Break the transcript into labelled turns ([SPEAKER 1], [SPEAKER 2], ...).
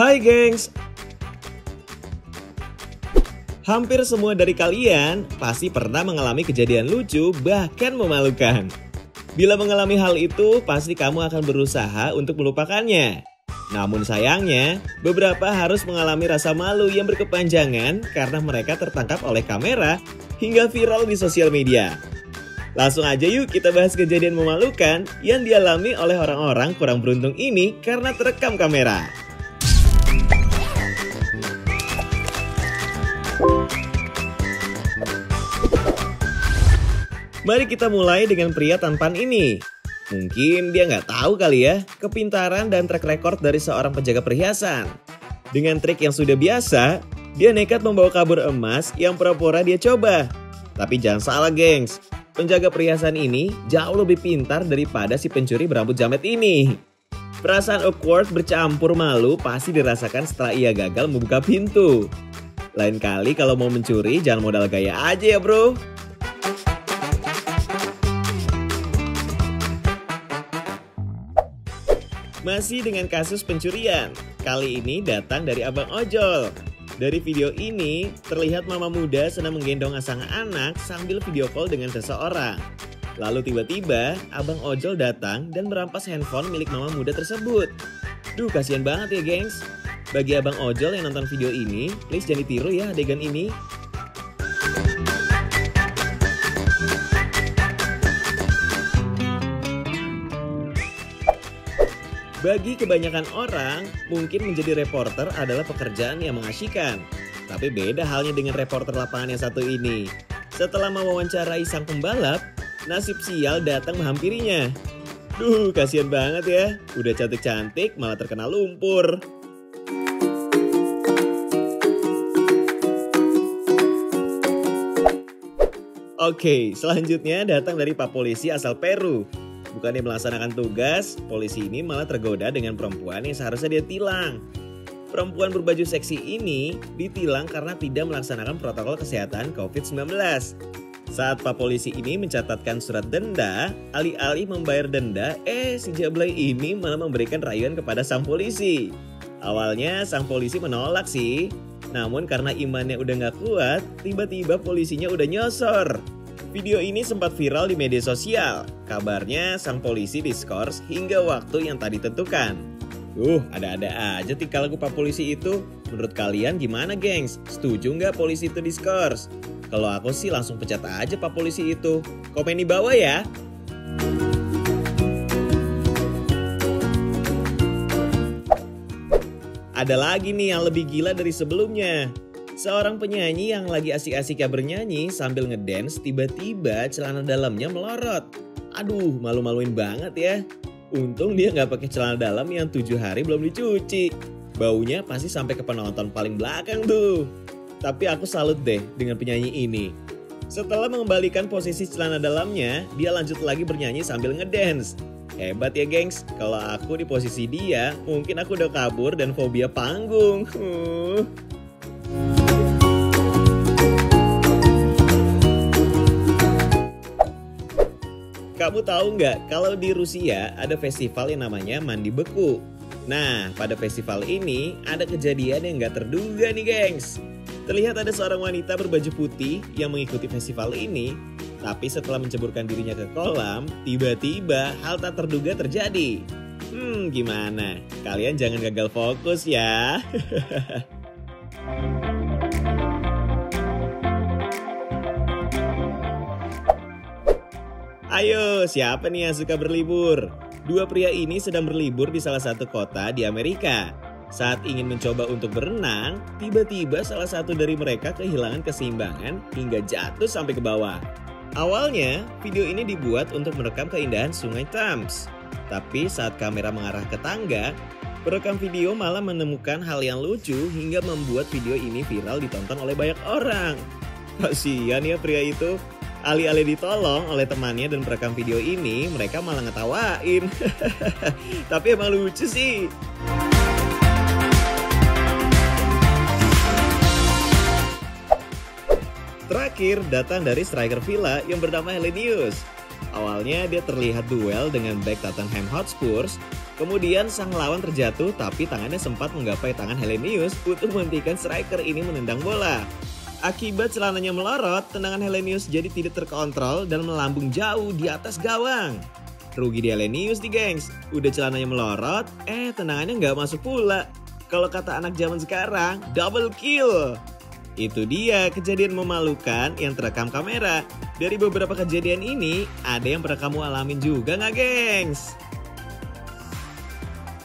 [SPEAKER 1] Hai gengs, Hampir semua dari kalian pasti pernah mengalami kejadian lucu bahkan memalukan. Bila mengalami hal itu, pasti kamu akan berusaha untuk melupakannya. Namun sayangnya, beberapa harus mengalami rasa malu yang berkepanjangan karena mereka tertangkap oleh kamera hingga viral di sosial media. Langsung aja yuk kita bahas kejadian memalukan yang dialami oleh orang-orang kurang beruntung ini karena terekam kamera. Mari kita mulai dengan pria tampan ini. Mungkin dia nggak tahu kali ya kepintaran dan track record dari seorang penjaga perhiasan. Dengan trik yang sudah biasa, dia nekat membawa kabur emas yang pura-pura dia coba. Tapi jangan salah gengs, penjaga perhiasan ini jauh lebih pintar daripada si pencuri berambut jamet ini. Perasaan awkward bercampur malu pasti dirasakan setelah ia gagal membuka pintu. Lain kali kalau mau mencuri jangan modal gaya aja ya bro. Masih dengan kasus pencurian, kali ini datang dari Abang Ojol. Dari video ini, terlihat mama muda sedang menggendong sang anak sambil video call dengan seseorang. Lalu tiba-tiba, Abang Ojol datang dan merampas handphone milik mama muda tersebut. Duh, kasihan banget ya gengs. Bagi Abang Ojol yang nonton video ini, please jangan ditiru ya adegan ini. Bagi kebanyakan orang, mungkin menjadi reporter adalah pekerjaan yang mengasyikan. Tapi beda halnya dengan reporter lapangan yang satu ini. Setelah mewawancarai sang pembalap, nasib sial datang menghampirinya. Duh, kasihan banget ya. Udah cantik-cantik malah terkena lumpur. Oke, selanjutnya datang dari Pak Polisi asal Peru. Bukannya melaksanakan tugas, polisi ini malah tergoda dengan perempuan yang seharusnya dia tilang. Perempuan berbaju seksi ini ditilang karena tidak melaksanakan protokol kesehatan COVID-19. Saat Pak Polisi ini mencatatkan surat denda, alih-alih membayar denda, eh si Jablay ini malah memberikan rayuan kepada sang polisi. Awalnya sang polisi menolak sih, namun karena imannya udah gak kuat, tiba-tiba polisinya udah nyosor. Video ini sempat viral di media sosial. Kabarnya sang polisi diskors hingga waktu yang tadi tentukan. Uh, ada-ada aja tingkah lagu Pak Polisi itu. Menurut kalian gimana gengs? Setuju nggak polisi itu diskors? Kalau aku sih langsung pecat aja Pak Polisi itu. Komen di bawah ya. Ada lagi nih yang lebih gila dari sebelumnya. Seorang penyanyi yang lagi asik-asiknya bernyanyi sambil ngedance tiba-tiba celana dalamnya melorot. Aduh, malu-maluin banget ya. Untung dia nggak pakai celana dalam yang tujuh hari belum dicuci. Baunya pasti sampai ke penonton paling belakang tuh. Tapi aku salut deh dengan penyanyi ini. Setelah mengembalikan posisi celana dalamnya, dia lanjut lagi bernyanyi sambil ngedance. Hebat ya gengs, kalau aku di posisi dia, mungkin aku udah kabur dan fobia panggung. Uh. Kamu tahu nggak kalau di Rusia ada festival yang namanya mandi beku? Nah, pada festival ini ada kejadian yang nggak terduga nih gengs. Terlihat ada seorang wanita berbaju putih yang mengikuti festival ini, tapi setelah menceburkan dirinya ke kolam, tiba-tiba hal tak terduga terjadi. Hmm, gimana? Kalian jangan gagal fokus ya. Ayo, siapa nih yang suka berlibur? Dua pria ini sedang berlibur di salah satu kota di Amerika. Saat ingin mencoba untuk berenang, tiba-tiba salah satu dari mereka kehilangan keseimbangan hingga jatuh sampai ke bawah. Awalnya, video ini dibuat untuk merekam keindahan sungai Thames. Tapi saat kamera mengarah ke tangga, perekam video malah menemukan hal yang lucu hingga membuat video ini viral ditonton oleh banyak orang. Kasihan ya pria itu, Alih-alih ditolong oleh temannya dan perekam video ini, mereka malah ngetawain. Tapi emang lucu sih. Terakhir datang dari striker Villa yang bernama Helenius. Awalnya dia terlihat duel dengan back Tottenham Hotspur, Kemudian sang lawan terjatuh tapi tangannya sempat menggapai tangan Helenius untuk menghentikan striker ini menendang bola. Akibat celananya melorot, tendangan Helenius jadi tidak terkontrol dan melambung jauh di atas gawang. Rugi di Helenius di gengs, udah celananya melorot, eh tendangannya nggak masuk pula. Kalau kata anak zaman sekarang, double kill. Itu dia kejadian memalukan yang terekam kamera. Dari beberapa kejadian ini, ada yang pernah kamu alamin juga nggak gengs?